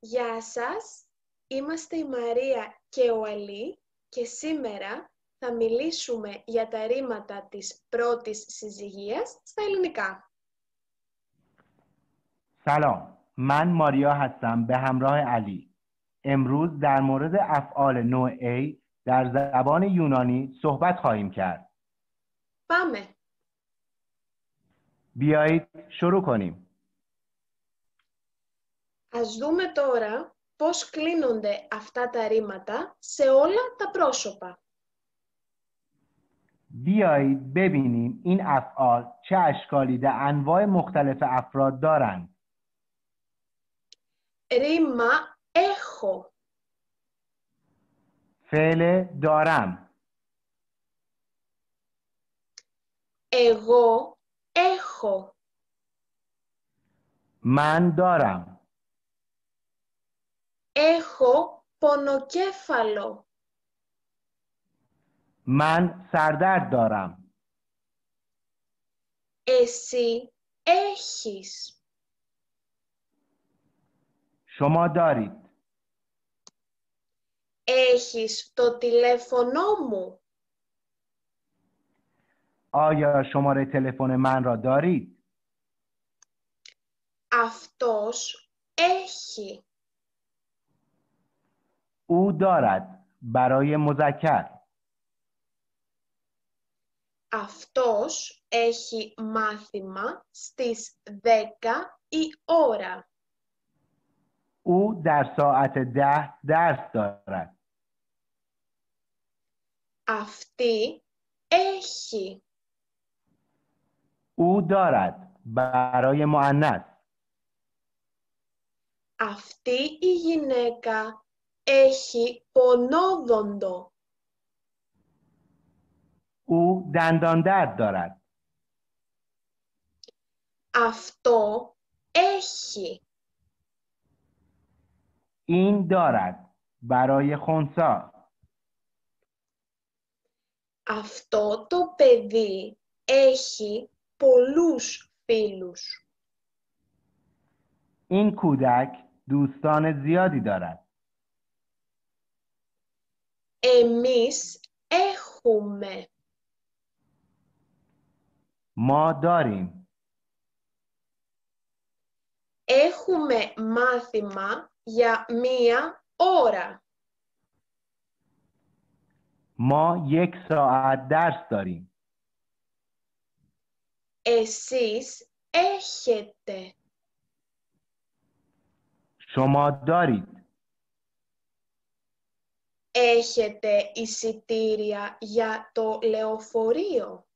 Γεια σας, είμαστε η Μαρία και ο Αλή και σήμερα θα μιλήσουμε για τα ρήματα της πρώτης συζυγίας στα ελληνικά. سلام من ماریا هستم به همراه علی امروز در مورد افعال نوع A در زبان یونانی صحبت خواهیم کرد Πάμε! بیایید شروع کنیم Ας δούμε τώρα πώς κλείνονται αυτά τα ρήματα σε όλα τα πρόσωπα. بیایید ببینیم این افعال چه اشکالی در انواع مختلف افراد دارند Ρήμα έχω. فعل دارم Εγώ έχω. من دارم Έχω πονοκέφαλο. من سردرد دارم Εσύ έχεις. شما دارید Έχεις το τηλέφωνό μου. آیا شماره تلفن من را دارید Αυτός έχει. او دارد برای مذکر Αυτός έχει μάθημα στις 10 η ώρα. او در ساعت ده درس دارد Αυτή έχει. او دارد برای مؤنث Αυτή η γυναίκα έχει πονόδοντο. او دندان درد دارد Αυτό έχει. این دارد برای خونسا Αυτό το παιδί έχει πολλούς φίλους. این کودک دوستان زیادی دارد Εμείς έχουμε. ما داریم Έχουμε μάθημα για μία ώρα. ما یک ساعت درس داریم Εσείς έχετε. شما دارید Έχετε εισιτήρια για το λεωφορείο.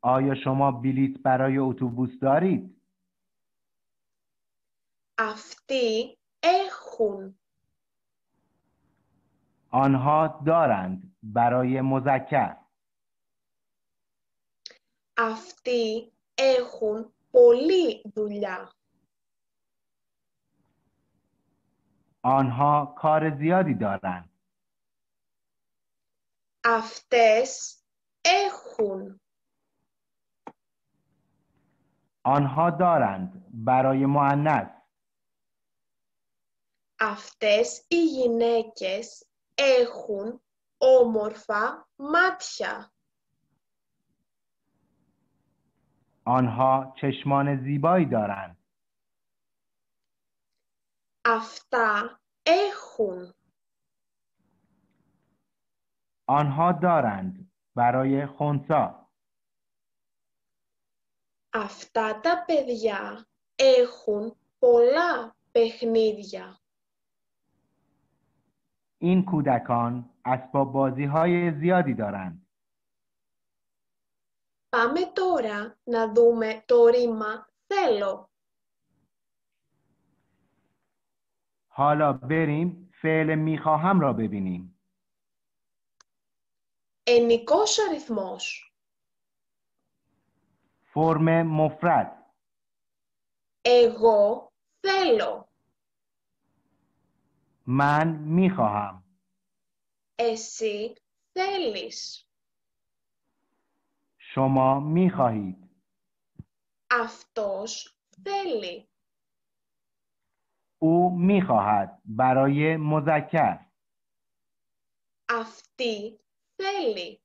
آیا شما بلیط برای اتوبوس دارید Αυτοί έχουν. آنها دارند برای مذکر Αυτοί έχουν πολλή δουλειά. آنها کار زیادی دارند Αυτές έχουν. آنها دارند برای مؤنث Αυτές οι γυναίκες έχουν όμορφα μάτια. آنها چشمان زیبایی دارند Αυτά έχουν. آنها دارند برای خونسا Αυτά τα παιδιά έχουν πολλά παιχνίδια. این کودکان اسباب بازی های زیادی دارند Πάμε τώρα να δούμε το ρήμα θέλω. حالا بریم فعل میخواهم را ببینیم Ενικός αριθμός. فرم مفرد Εγώ θέλω. من میخواهم Εσύ θέλεις. شما میخواهید Αυτός θέλει. او میخواهد برای مذکر Αυτή θέλει.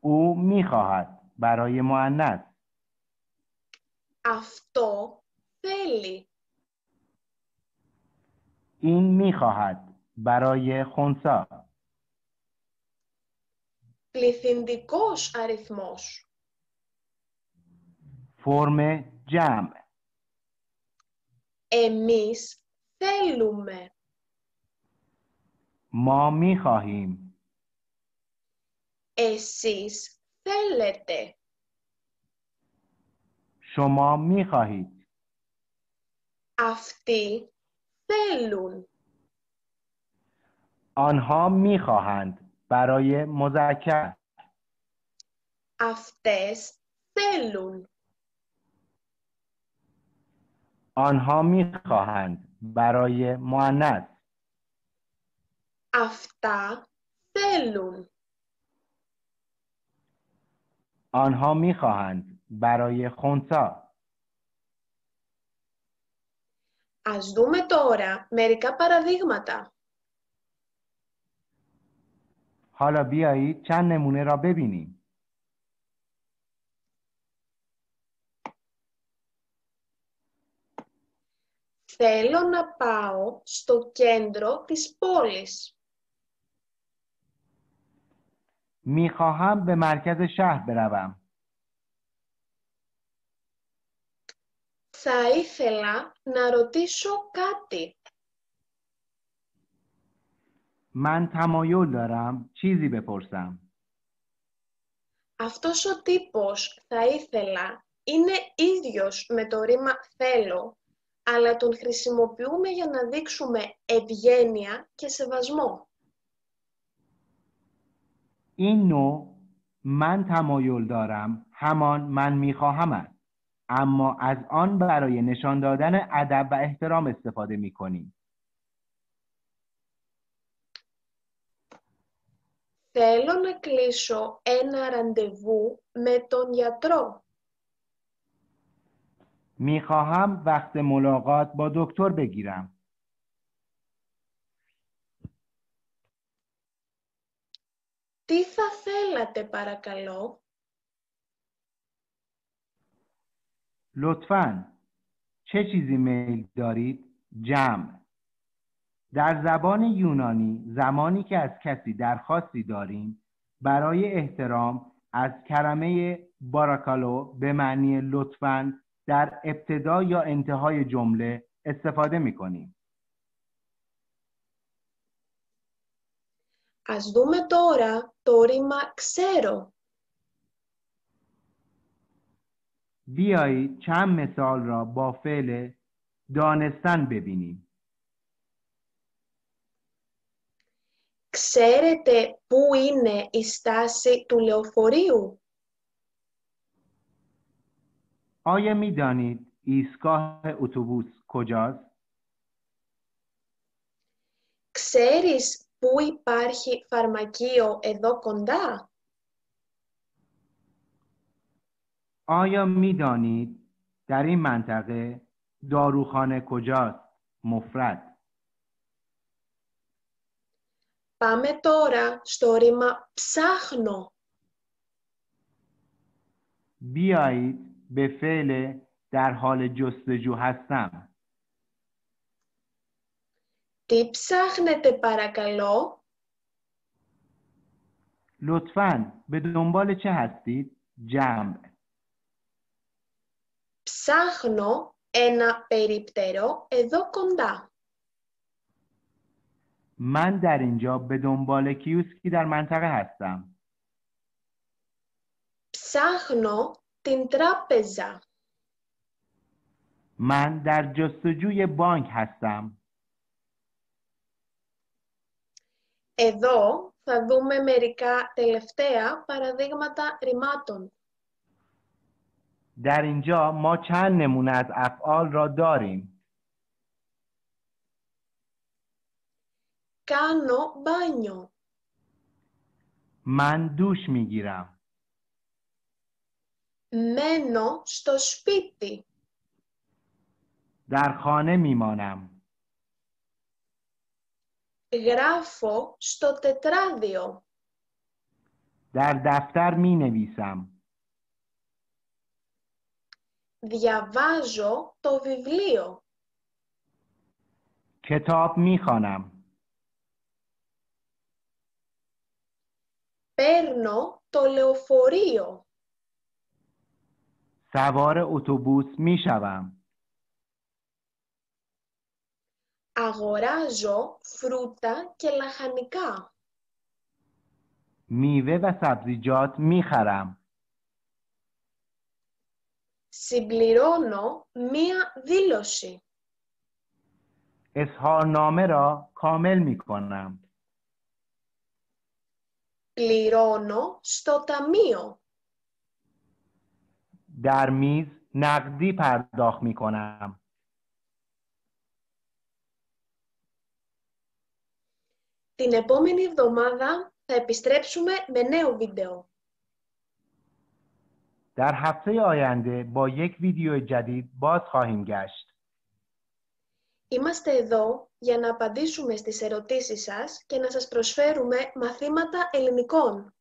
او میخواهد برای مؤنث Αυτό θέλει. این میخواهد برای خونسا Πληθυντικός αριθμός. فرم جمع Εμείς θέλουμε. ما میخواهیم Εσείς θέλετε. شما میخواهید Αυτοί θέλουν. آنها میخواهند برای مذکر Αυτές θέλουν. آنها میخواهند برای مؤنث Αυτά θέλουν. آنها میخواهند برای خونسا Ας δούμε τώρα μερικά παραδείγματα. حالا بیایید چند نمونه را ببینیم Θέλω να πάω στο κέντρο της πόλης. میخواهم به مرکز شهر بروم Θα ήθελα να ρωτήσω κάτι. من تمایل دارم چیزی بپرسم Αυτός ο τύπος θα ήθελα είναι ίδιος με το ρήμα θέλω, αλλά τον χρησιμοποιούμε για να δείξουμε ευγένεια και σεβασμό. این نوع من تمایل دارم همان من میخواهم است اما از آن برای نشان دادن ادب و احترام استفاده میکنیم Θέλω να κλείσω ένα ραντεβού με τον γιατρό. میخواهم وقت ملاقات با دکتر بگیرم Τι θα θέλατε παρακαλώ? لطفا چه چیزی میل دارید؟ جمع در زبان یونانی زمانی که از کسی درخواستی داریم برای احترام از کلمه باراکالو به معنی لطفا در ابتدا یا انتهای جمله استفاده می کنیم. Ας δούμε τώρα το ρήμα ξέρω. بیایید چند مثال را با فعل دانستن ببینیم. Ξέρετε πού είναι η στάση του λεωφορείου? آیا می دانید ایستگاه اتوبوس کجاست؟ Ξέρεις πού υπάρχει φαρμακείο εδώ κοντά? آیا می دانید در این منطقه داروخانه کجاست؟ مفرد Πάμε τώρα στο ρήμα ψάχνω. بیایید به فعل در حال جستجو هستم Τι ψάχνετε παρακαλώ? لطفا به دنبال چه هستید؟ جمع Ψάχνω ένα περίπτερο εδώ κοντά. من در اینجا به دنبال کیوسکی در منطقه هستم Ψάχνω την τράπεζα. من در جستجوی بانک هستم Εδώ θα δούμε μερικά τελευταία παραδείγματα ρημάτων. در اینجا ما چند نمونه از افعال را داریم Κάνω μπάνιο. من دوش میگیرم Μένω στο σπίτι. در خانه میمانم Γράφω στο τετράδιο. در دفتر می نویسم Διαβάζω το βιβλίο. کتاب می خوانم Παίρνω το λεωφορείο. سوار اتوبوس می شوم Αγοράζω φρούτα και λαχανικά. میوه و سبزیجات می خرم Συμπληρώνω μία δήλωση. اظهارنامه را کامل می کنم Πληρώνω στο ταμείο. در میز نقدی پرداخت می کنم Την επόμενη εβδομάδα θα επιστρέψουμε με νέο βίντεο. در هفته آینده با یک ویدیو جدید باز خواهیم گشت Είμαστε εδώ για να απαντήσουμε στις ερωτήσεις σας και να σας προσφέρουμε μαθήματα ελληνικών.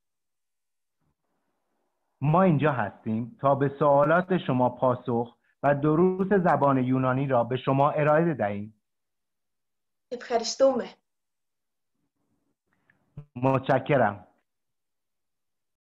ما اینجا هستیم تا به سوالات شما پاسخ و دروس زبان یونانی را به شما ارائه دهیم. متشکرم.